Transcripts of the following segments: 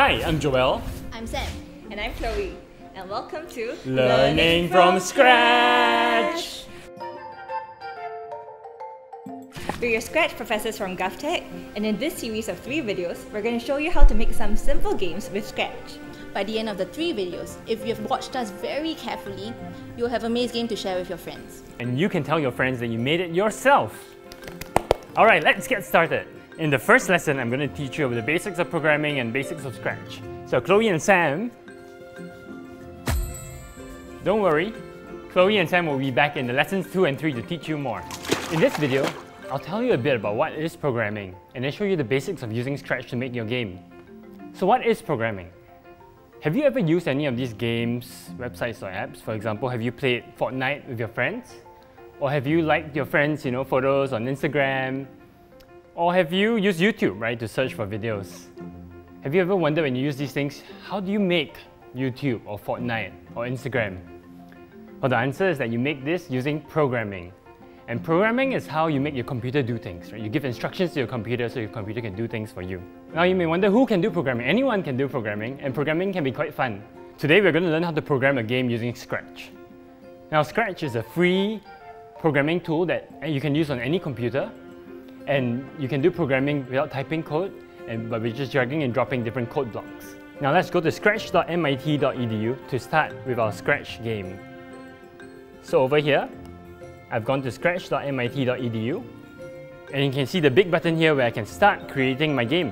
Hi, I'm Joel. I'm Sam. And I'm Chloe. And welcome to Learning from Scratch. We're your Scratch professors from GovTech, and in this series of three videos, we're going to show you how to make some simple games with Scratch. By the end of the three videos, if you have watched us very carefully, you'll have a maze game to share with your friends. And you can tell your friends that you made it yourself. Alright, let's get started. In the first lesson, I'm going to teach you the basics of programming and basics of Scratch. So Chloe and Sam, don't worry, Chloe and Sam will be back in the lessons 2 and 3 to teach you more. In this video, I'll tell you a bit about what is programming and then show you the basics of using Scratch to make your game. So what is programming? Have you ever used any of these games, websites or apps? For example, have you played Fortnite with your friends? Or have you liked your friends, you know, photos on Instagram? Or have you used YouTube, right, to search for videos? Have you ever wondered when you use these things, how do you make YouTube or Fortnite or Instagram? Well, the answer is that you make this using programming. And programming is how you make your computer do things, right? You give instructions to your computer so your computer can do things for you. Now you may wonder who can do programming? Anyone can do programming, and programming can be quite fun. Today we're going to learn how to program a game using Scratch. Now Scratch is a free programming tool that you can use on any computer, and you can do programming without typing code, and but we're just dragging and dropping different code blocks. Now let's go to scratch.mit.edu to start with our Scratch game. So over here, I've gone to scratch.mit.edu and you can see the big button here where I can start creating my game.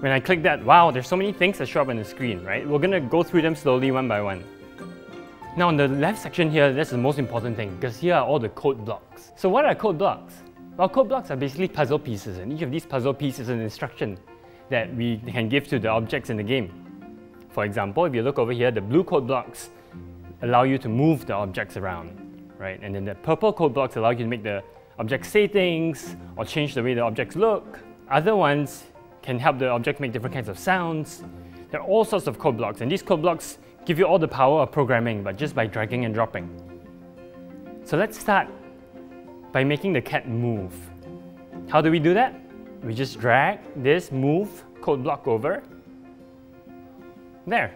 When I click that, wow, there's so many things that show up on the screen, right? We're gonna go through them slowly one by one. Now on the left section here, that's the most important thing because here are all the code blocks. So what are code blocks? Well, code blocks are basically puzzle pieces and each of these puzzle pieces is an instruction that we can give to the objects in the game. For example, if you look over here, the blue code blocks allow you to move the objects around, right? And then the purple code blocks allow you to make the objects say things or change the way the objects look. Other ones can help the object make different kinds of sounds. There are all sorts of code blocks, and these code blocks give you all the power of programming, but just by dragging and dropping. So let's start by making the cat move. How do we do that? We just drag this move code block over. There.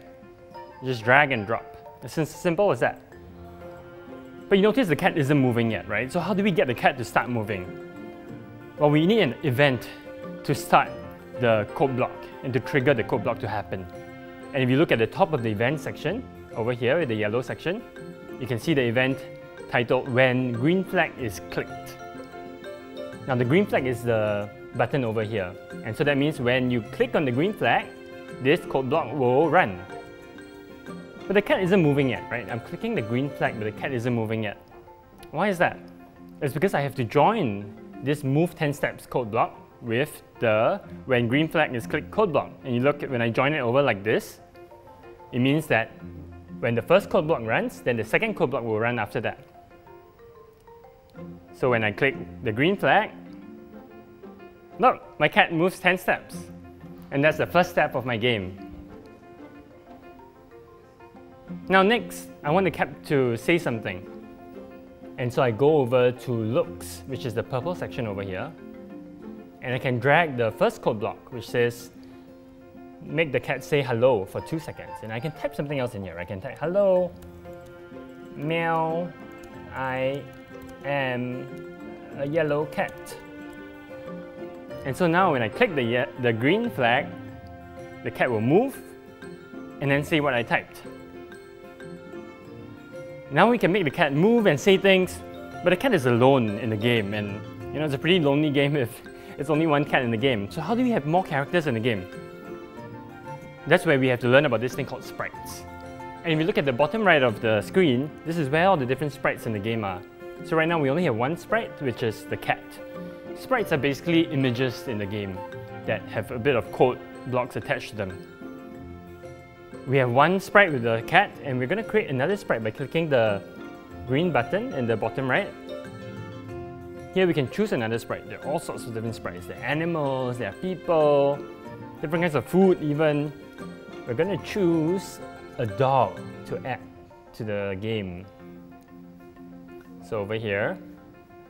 Just drag and drop. It's as simple as that. But you notice the cat isn't moving yet, right? So how do we get the cat to start moving? Well, we need an event to start the code block and to trigger the code block to happen. And if you look at the top of the event section, over here in the yellow section, you can see the event titled When Green Flag is Clicked. Now the green flag is the button over here. And so that means when you click on the green flag, this code block will run. But the cat isn't moving yet, right? I'm clicking the green flag, but the cat isn't moving yet. Why is that? It's because I have to join this move 10 steps code block with the when green flag is clicked code block. And you look when I join it over like this, it means that when the first code block runs, then the second code block will run after that. So when I click the green flag, look, my cat moves 10 steps. And that's the first step of my game. Now next, I want the cat to say something. And so I go over to looks, which is the purple section over here. And I can drag the first code block, which says make the cat say hello for two seconds. And I can type something else in here. I can type hello, meow, I am a yellow cat. And so now when I click the, the green flag, the cat will move and then say what I typed. Now we can make the cat move and say things, but the cat is alone in the game and you know it's a pretty lonely game if it's only one cat in the game. So how do we have more characters in the game? That's where we have to learn about this thing called sprites. And if you look at the bottom right of the screen, this is where all the different sprites in the game are. So right now we only have one sprite, which is the cat. Sprites are basically images in the game that have a bit of code blocks attached to them. We have one sprite with the cat and we're going to create another sprite by clicking the green button in the bottom right. Here we can choose another sprite. There are all sorts of different sprites. There are animals, there are people, different kinds of food even. We're to choose a dog to add to the game. So over here,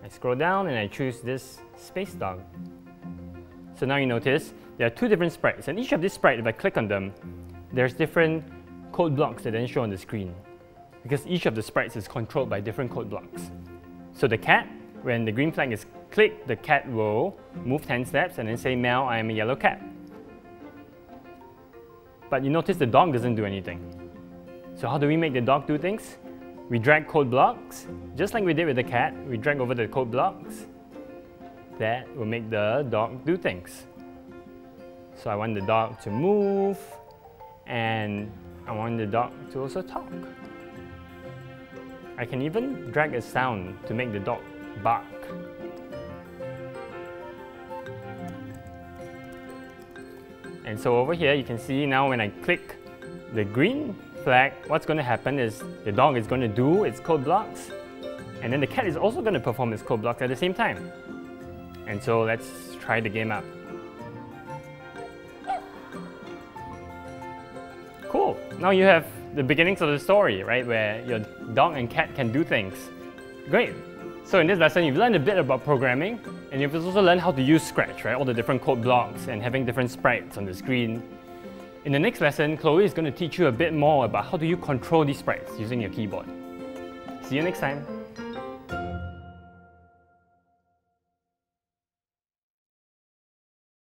I scroll down and I choose this space dog. So now you notice there are two different sprites, and each of these sprites, if I click on them, there's different code blocks that then show on the screen because each of the sprites is controlled by different code blocks. So the cat, when the green flag is clicked, the cat will move 10 steps and then say, Meow, I am a yellow cat. But you notice the dog doesn't do anything. So how do we make the dog do things? We drag code blocks, just like we did with the cat, we drag over the code blocks. That will make the dog do things. So I want the dog to move, and I want the dog to also talk. I can even drag a sound to make the dog bark. And so over here you can see now when I click the green flag, what's going to happen is the dog is going to do its code blocks and then the cat is also going to perform its code blocks at the same time. And so let's try the game out. Cool. Now you have the beginnings of the story, right, where your dog and cat can do things. Great. So in this lesson, you've learned a bit about programming, and you've also learned how to use Scratch, right, all the different code blocks and having different sprites on the screen. In the next lesson, Chloe is going to teach you a bit more about how do you control these sprites using your keyboard. See you next time.